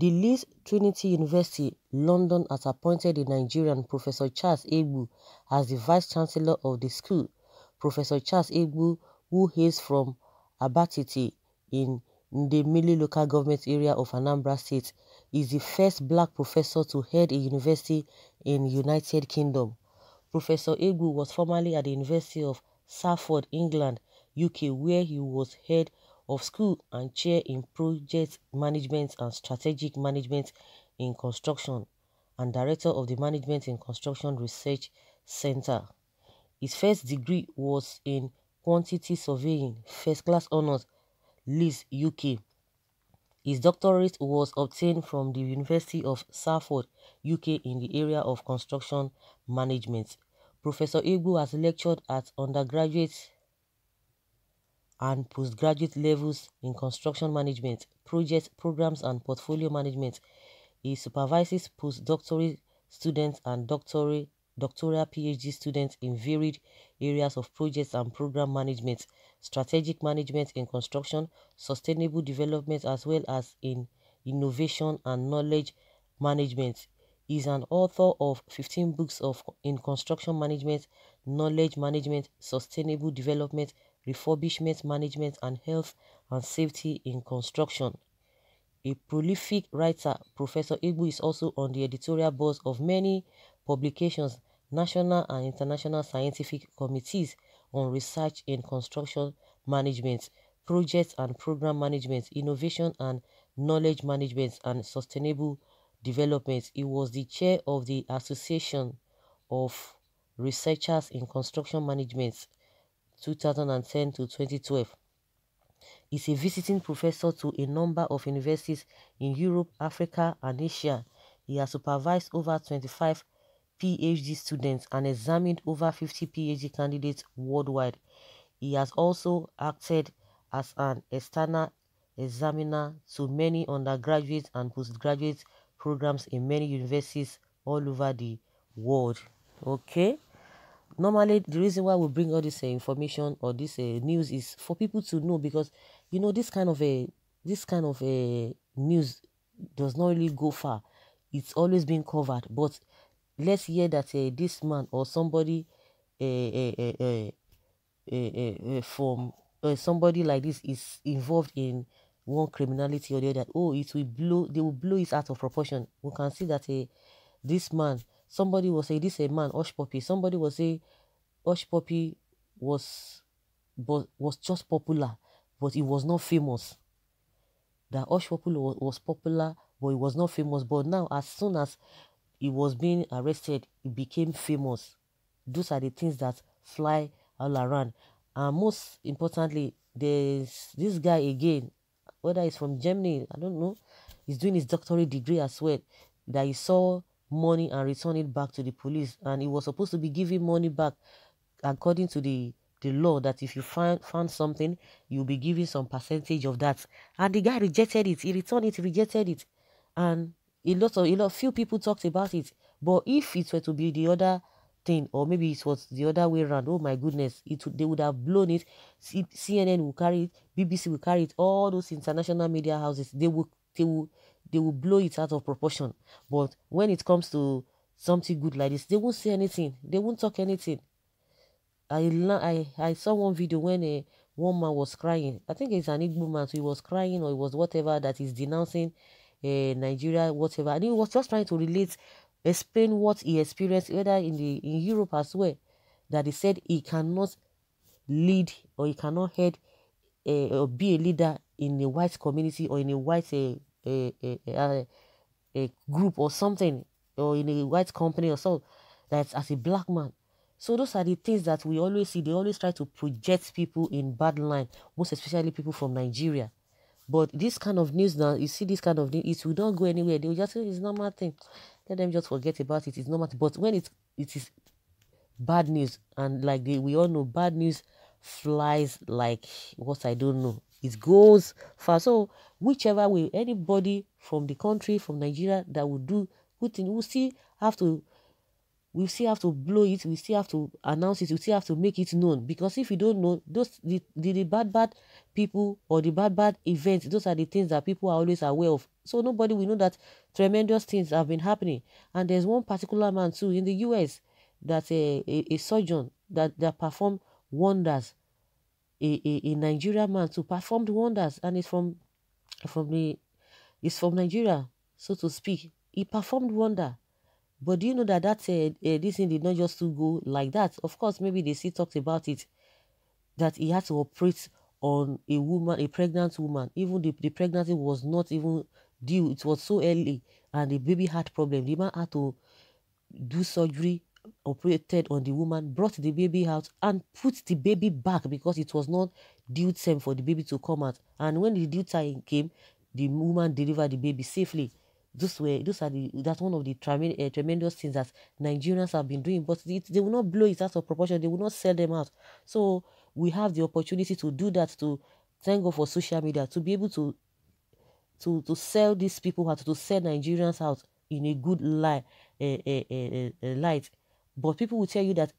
The Leeds Trinity University, London has appointed the Nigerian Professor Charles Egbu as the Vice-Chancellor of the school. Professor Charles Egbu, who hails from Abatete in the Idemili local government area of Anambra State, is the first black professor to head a university in United Kingdom. Professor Egbu was formerly at the University of Salford, England, UK, where he was head of school and chair in project management and strategic management in construction and director of the Management in Construction Research Center. His first degree was in quantity surveying, first class honors, Leeds, UK. His doctorate was obtained from the University of Salford, UK in the area of construction management. Professor Egbu has lectured at undergraduate and postgraduate levels in construction management, project programs and portfolio management. He supervises postdoctoral students and doctoral, doctoral PhD students in varied areas of projects and program management, strategic management in construction, sustainable development as well as in innovation and knowledge management. He is an author of 15 books of in construction management, knowledge management, sustainable development, refurbishment management and health and safety in construction. A prolific writer, Professor Egbu is also on the editorial boards of many publications, national and international scientific committees on research in construction management, project and program management, innovation and knowledge management, and sustainable development. He was the chair of the Association of Researchers in Construction Management 2010 to 2012. He's a visiting professor to a number of universities in Europe, Africa, and Asia. He has supervised over 25 PhD students and examined over 50 PhD candidates worldwide. He has also acted as an external examiner to many undergraduate and postgraduate programs in many universities all over the world. Okay normally the reason why we bring all this uh, information or this uh, news is for people to know because you know this kind of a this kind of a news does not really go far. It's always been covered but let's hear that uh, this man or somebody from somebody like this is involved in one criminality or the other oh it will blow they will blow it out of proportion. We can see that this man Somebody will say, this is a man, Hushpuppi. Somebody will say, Hushpuppi was, was, was just popular, but he was not famous. That Hushpuppi was, was popular, but he was not famous. But now, as soon as he was being arrested, he became famous. Those are the things that fly all around. And most importantly, there's this guy again, whether he's from Germany, I don't know, he's doing his doctorate degree as well, that he saw money and return it back to the police. And he was supposed to be giving money back according to the the law that if you find found something you'll be giving some percentage of that. And the guy rejected it. He returned it rejected it. And a lot of a lot few people talked about it. But if it were to be the other thing or maybe it was the other way around oh my goodness it they would have blown it C cnn will carry it bbc will carry it all those international media houses they will they will they will blow it out of proportion. But when it comes to something good like this, they won't say anything. They won't talk anything. I I I saw one video when a one man was crying. I think it's an Igbo man, so he was crying or it was whatever that is denouncing uh, Nigeria, whatever. And he was just trying to relate, explain what he experienced, either in the in Europe as well. That he said he cannot lead or he cannot head uh, or be a leader in a white community or in a white eh, eh, uh, a, a, a, a group or something or in a white company or so that's as a black man so those are the things that we always see they always try to project people in bad line most especially people from nigeria but this kind of news now you see this kind of news it will not go anywhere. They will just say oh, it's normal thing. Let them just forget about it. It's normal but when it it is bad news and like they, we all know bad news flies like what i don't know. It goes far. So whichever way, anybody from the country, from Nigeria that will do good thing, will still have to we still have to blow it we still have to announce it we still have to make it known. Because if you don't know those the, the, the bad bad people or the bad bad events those are the things that people are always aware of. So nobody will know that tremendous things have been happening. And there's one particular man too in the us that a, a, a surgeon that that performed wonders. A, a, a nigerian man too performed wonders and it's from from the it's from nigeria so to speak. He performed wonder but do you know that that uh, uh, this thing did not just to go like that? Of course, maybe they still talked about it that he had to operate on a woman, a pregnant woman. Even the, the pregnancy was not even due. It was so early, and the baby had problem. The man had to do surgery, operated on the woman, brought the baby out, and put the baby back because it was not due time for the baby to come out. And when the due time came, the woman delivered the baby safely those were those are the that's one of the uh, tremendous things that Nigerians have been doing, but it, they will not blow it out of proportion. They will not sell them out. So we have the opportunity to do that. To thank God for social media to be able to to to sell these people out, to sell Nigerians out in a good light, uh, uh, light. But people will tell you that,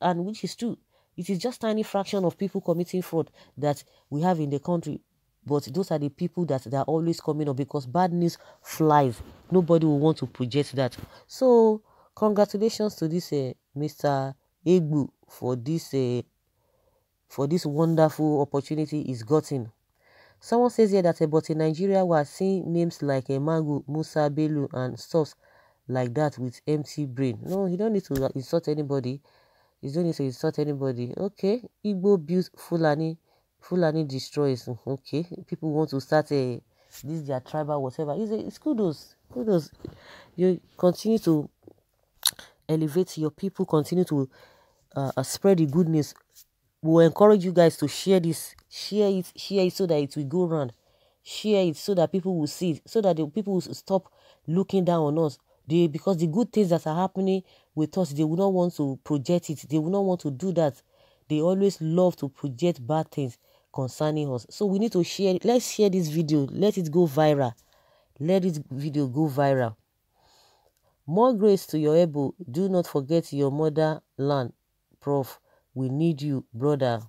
and which is true. It is just tiny fraction of people committing fraud that we have in the country but those are the people that they are always coming up because bad news flies. Nobody will want to project that. So congratulations to this uh, mr egbu for this uh, for this wonderful opportunity he's gotten. Someone says here that uh, but in nigeria we are seeing names like uh, Magu, musa belu and stuff like that with empty brain. No you don't need to insult anybody. You don't need to insult anybody. Okay igbo built fulani Fulani destroys. Okay, people want to start a this their tribal whatever. It's, a, it's kudos, kudos. You continue to elevate your people. Continue to uh, uh, spread the goodness. We'll encourage you guys to share this, share it, share it so that it will go around. Share it so that people will see it, so that the people will stop looking down on us. They because the good things that are happening with us, they will not want to project it. They will not want to do that. They always love to project bad things concerning us. So we need to share it. Let's share this video. Let it go viral. Let this video go viral. More grace to your able. Do not forget your motherland, Prof. We need you, brother.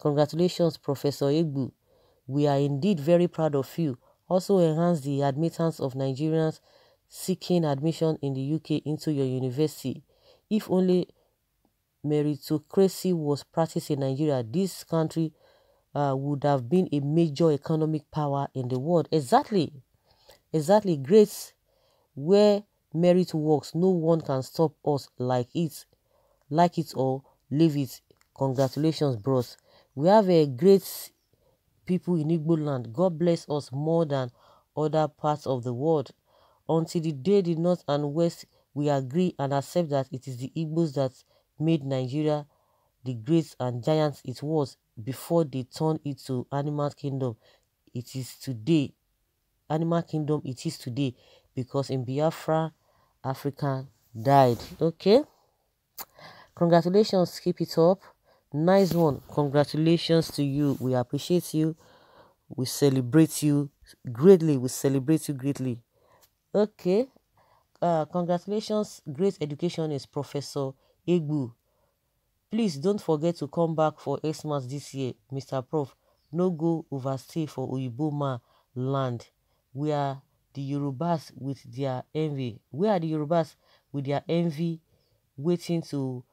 Congratulations, Professor Egbu. We are indeed very proud of you. Also enhance the admittance of Nigerians seeking admission in the UK into your university. If only meritocracy was practiced in Nigeria, this country uh, would have been a major economic power in the world. Exactly. Exactly. Great. Where merit works, no one can stop us like it. Like it or leave it. Congratulations, bros. We have a great people in Igbo land. God bless us more than other parts of the world. Until the day the North and West, we agree and accept that it is the Igbos that made Nigeria the great and giant it was before they turned it to animal kingdom. It is today animal kingdom it is today because in biafra africa died. Okay? Congratulations keep it up. Nice one. Congratulations to you. We appreciate you. We celebrate you greatly. We celebrate you greatly. Okay? Uh congratulations. Great education is professor egbu Please don't forget to come back for Xmas this year, Mr. Prof. No go overstay for Oyiboma land. We are the Yorubas with their envy. We are the Yorubas with their envy waiting to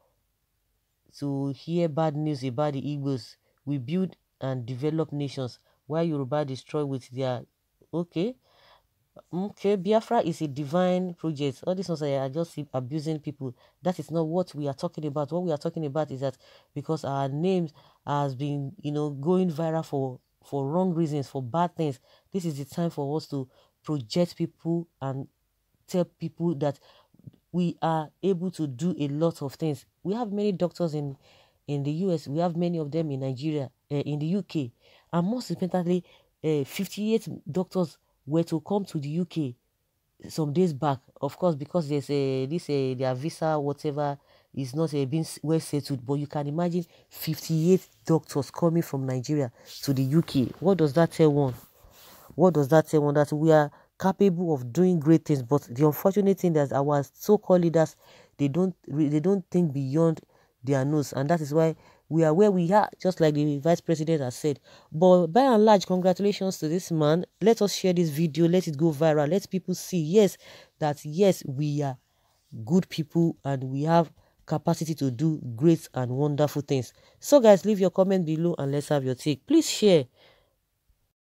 to hear bad news about the Igbos. We build and develop nations while Yoruba destroy with their okay okay, Biafra is a divine project. All these ones are just abusing people. That is not what we are talking about. What we are talking about is that because our names has been, you know, going viral for for wrong reasons, for bad things. This is the time for us to project people and tell people that we are able to do a lot of things. We have many doctors in in the US. We have many of them in Nigeria, uh, in the UK, and most importantly, uh, 58 doctors were to come to the UK some days back, of course, because there's a this a their visa whatever is not a being well settled, but you can imagine 58 doctors coming from Nigeria to the UK. What does that tell one? What does that tell one? That we are capable of doing great things, but the unfortunate thing that our so-called leaders they don't they don't think beyond their nose and that is why we are where we are just like the vice president has said. But by and large congratulations to this man. Let us share this video let it go viral let people see yes that yes we are good people and we have capacity to do great and wonderful things. So guys leave your comment below and let's have your take. Please share